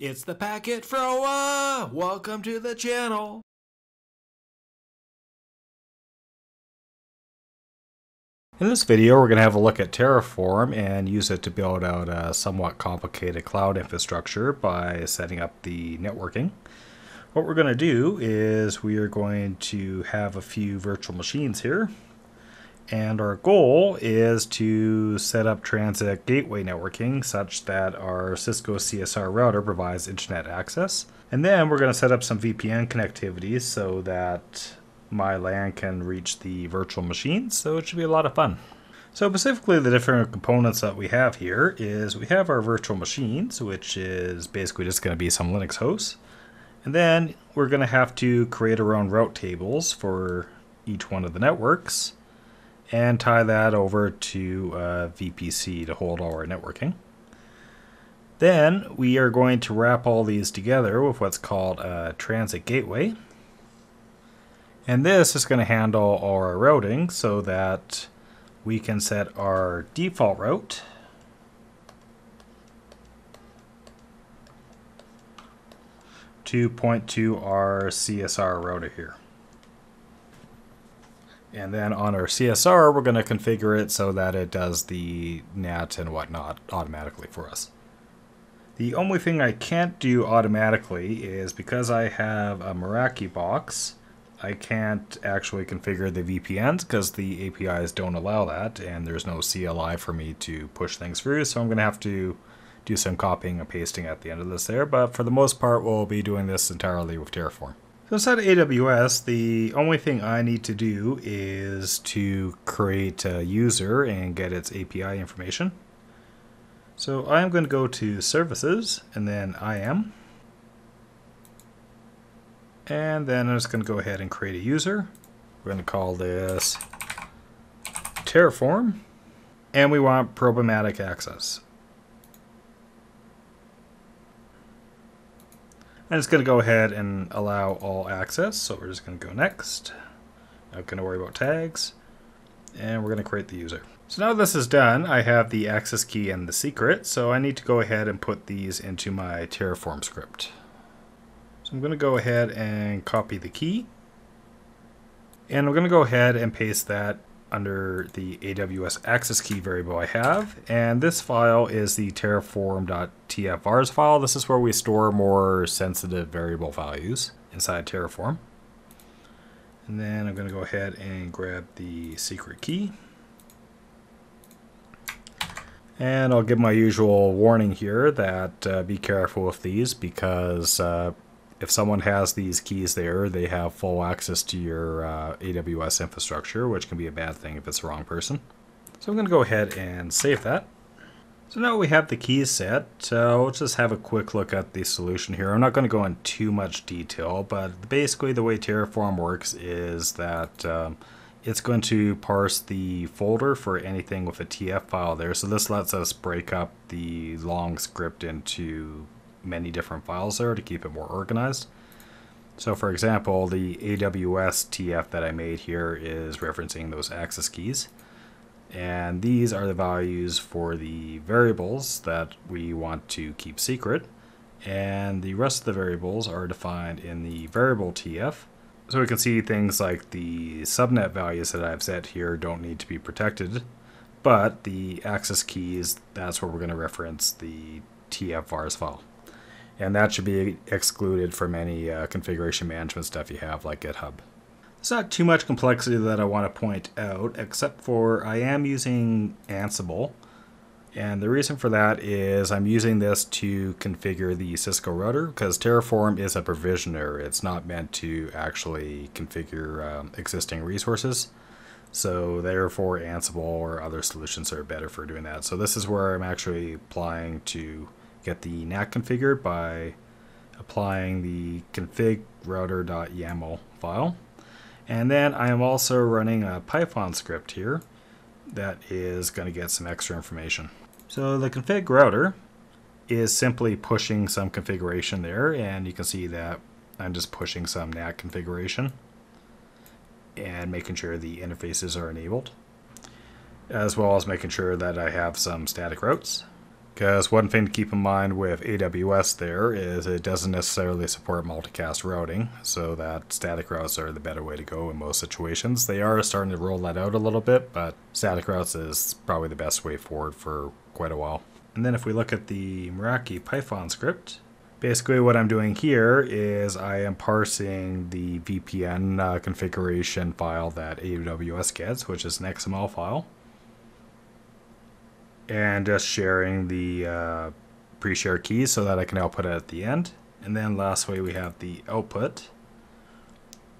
It's the Packet Thrower! Welcome to the channel! In this video, we're going to have a look at Terraform and use it to build out a somewhat complicated cloud infrastructure by setting up the networking. What we're going to do is we are going to have a few virtual machines here. And our goal is to set up transit gateway networking such that our Cisco CSR router provides internet access. And then we're going to set up some VPN connectivity so that my LAN can reach the virtual machines. So it should be a lot of fun. So specifically the different components that we have here is we have our virtual machines, which is basically just going to be some Linux hosts. And then we're going to have to create our own route tables for each one of the networks and tie that over to uh, VPC to hold all our networking. Then we are going to wrap all these together with what's called a transit gateway. And this is going to handle all our routing so that we can set our default route to point to our CSR router here. And then on our CSR, we're going to configure it so that it does the NAT and whatnot automatically for us. The only thing I can't do automatically is because I have a Meraki box, I can't actually configure the VPNs because the APIs don't allow that and there's no CLI for me to push things through. So I'm going to have to do some copying and pasting at the end of this there. But for the most part, we'll be doing this entirely with Terraform. So inside of AWS, the only thing I need to do is to create a user and get its API information. So I'm going to go to Services and then IAM. And then I'm just going to go ahead and create a user. We're going to call this Terraform. And we want programmatic access. I'm just going to go ahead and allow all access. So we're just going to go next. Not going to worry about tags. And we're going to create the user. So now this is done, I have the access key and the secret. So I need to go ahead and put these into my Terraform script. So I'm going to go ahead and copy the key. And I'm going to go ahead and paste that under the AWS access key variable I have. And this file is the terraform.tfvars file. This is where we store more sensitive variable values inside Terraform. And then I'm going to go ahead and grab the secret key. And I'll give my usual warning here that uh, be careful with these because uh, if someone has these keys there, they have full access to your uh, AWS infrastructure, which can be a bad thing if it's the wrong person. So I'm going to go ahead and save that. So now we have the keys set, uh, let's just have a quick look at the solution here. I'm not going to go in too much detail, but basically the way Terraform works is that um, it's going to parse the folder for anything with a TF file there. So this lets us break up the long script into many different files there to keep it more organized. So for example, the AWS TF that I made here is referencing those access keys. And these are the values for the variables that we want to keep secret. And the rest of the variables are defined in the variable TF. So we can see things like the subnet values that I've set here don't need to be protected. But the access keys, that's where we're going to reference the TF vars file and that should be excluded from any uh, configuration management stuff you have like GitHub. It's not too much complexity that I want to point out, except for I am using Ansible, and the reason for that is I'm using this to configure the Cisco router because Terraform is a provisioner. It's not meant to actually configure um, existing resources. So therefore Ansible or other solutions are better for doing that. So this is where I'm actually applying to get the NAT configured by applying the config router.yaml file. And then I am also running a Python script here that is going to get some extra information. So the config router is simply pushing some configuration there and you can see that I'm just pushing some NAT configuration and making sure the interfaces are enabled as well as making sure that I have some static routes Because one thing to keep in mind with AWS there is it doesn't necessarily support multicast routing, so that static routes are the better way to go in most situations. They are starting to roll that out a little bit, but static routes is probably the best way forward for quite a while. And then if we look at the Meraki Python script, basically what I'm doing here is I am parsing the VPN uh, configuration file that AWS gets, which is an XML file and just sharing the uh, pre-shared keys so that I can output it at the end. And then lastly, we have the output,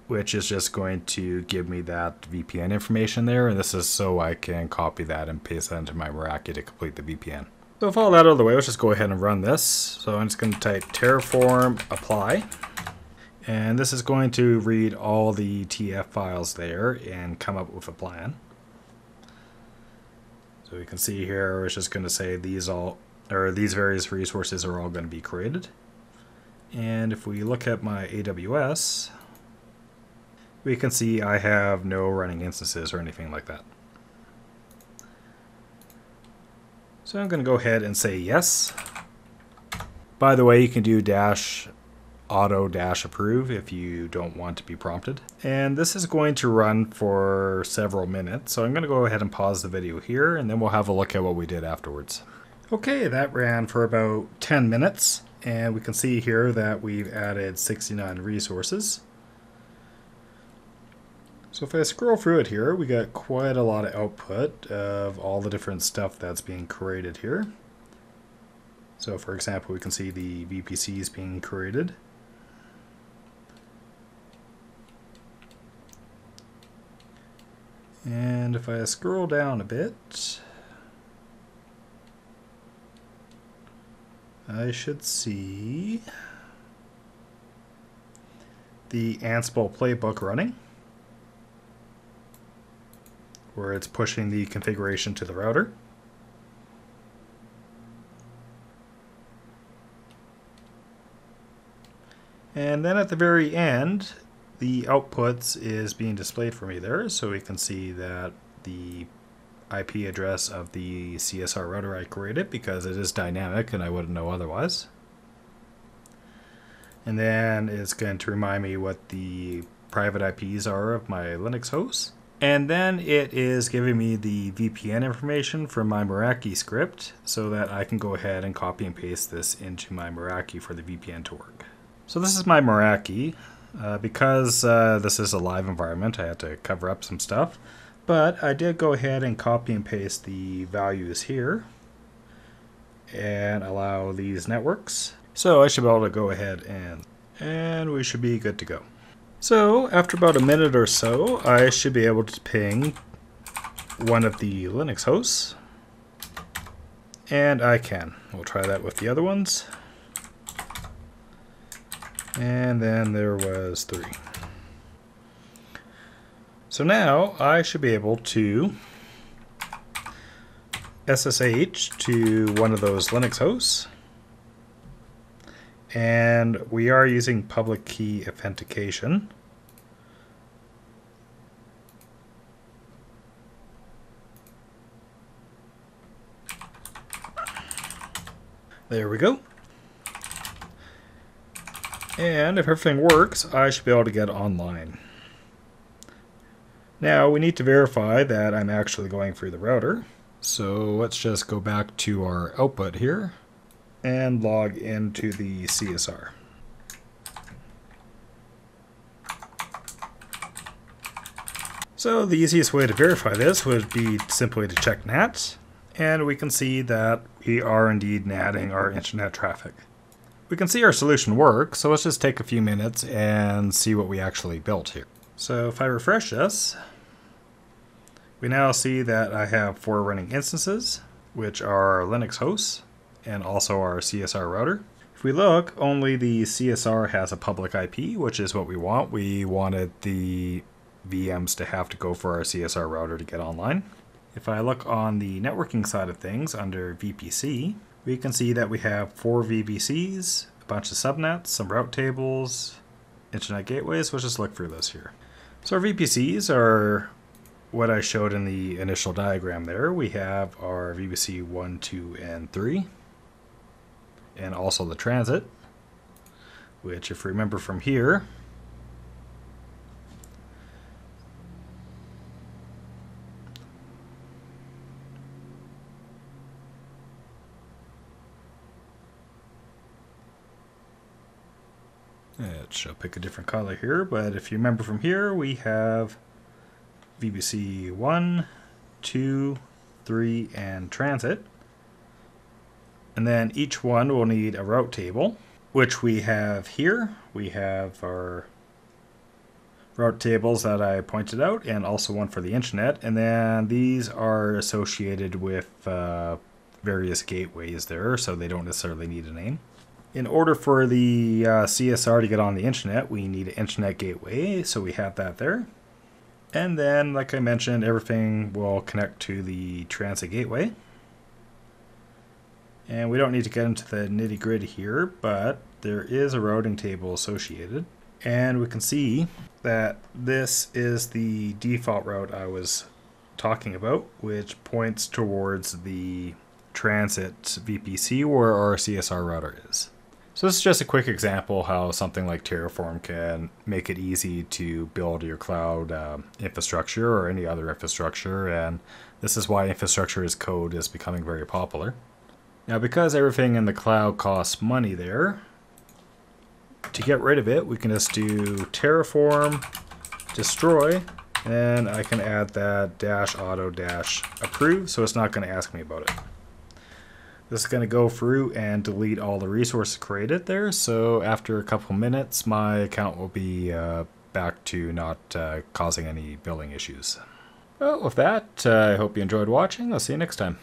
which is just going to give me that VPN information there. And this is so I can copy that and paste that into my Meraki to complete the VPN. So with all that out of the way, let's just go ahead and run this. So I'm just going to type terraform apply. And this is going to read all the TF files there and come up with a plan. So we can see here, it's just going to say these all, or these various resources are all going to be created. And if we look at my AWS, we can see I have no running instances or anything like that. So I'm going to go ahead and say yes. By the way, you can do dash auto dash approve if you don't want to be prompted. And this is going to run for several minutes, so I'm going to go ahead and pause the video here and then we'll have a look at what we did afterwards. Okay, that ran for about 10 minutes and we can see here that we've added 69 resources. So if I scroll through it here, we got quite a lot of output of all the different stuff that's being created here. So for example, we can see the VPCs being created. And if I scroll down a bit, I should see the Ansible playbook running, where it's pushing the configuration to the router. And then at the very end, the outputs is being displayed for me there so we can see that the IP address of the CSR router I created because it is dynamic and I wouldn't know otherwise. And then it's going to remind me what the private IPs are of my Linux host. And then it is giving me the VPN information from my Meraki script so that I can go ahead and copy and paste this into my Meraki for the VPN to work. So this is my Meraki. Uh, because uh, this is a live environment, I had to cover up some stuff. But I did go ahead and copy and paste the values here and allow these networks. So I should be able to go ahead and, and we should be good to go. So after about a minute or so, I should be able to ping one of the Linux hosts. And I can. We'll try that with the other ones. And then there was three. So now I should be able to SSH to one of those Linux hosts. And we are using public key authentication. There we go. And if everything works, I should be able to get online. Now we need to verify that I'm actually going through the router. So let's just go back to our output here and log into the CSR. So the easiest way to verify this would be simply to check NAT, and we can see that we are indeed NATing our internet traffic. We can see our solution work, so let's just take a few minutes and see what we actually built here. So if I refresh this, we now see that I have four running instances, which are Linux hosts, and also our CSR router. If we look, only the CSR has a public IP, which is what we want. We wanted the VMs to have to go for our CSR router to get online. If I look on the networking side of things under VPC, we can see that we have four VPCs, a bunch of subnets, some route tables, internet gateways. Let's just look through this here. So our VPCs are what I showed in the initial diagram there. We have our VPC 1, 2, and 3. and also the transit, which if you remember from here, It shall pick a different color here, but if you remember from here, we have VPC 1, 2, 3, and transit. And then each one will need a route table, which we have here. We have our route tables that I pointed out, and also one for the internet. And then these are associated with uh, various gateways there, so they don't necessarily need a name. In order for the uh, CSR to get on the internet, we need an internet gateway, so we have that there. And then, like I mentioned, everything will connect to the transit gateway. And we don't need to get into the nitty gritty here, but there is a routing table associated. And we can see that this is the default route I was talking about, which points towards the transit VPC where our CSR router is. So this is just a quick example how something like Terraform can make it easy to build your cloud um, infrastructure or any other infrastructure, and this is why infrastructure as code is becoming very popular. Now because everything in the cloud costs money there, to get rid of it we can just do terraform destroy and I can add that dash auto dash approve so it's not going to ask me about it. This is going to go through and delete all the resources created there. So after a couple minutes, my account will be uh, back to not uh, causing any billing issues. Well, with that, uh, I hope you enjoyed watching. I'll see you next time.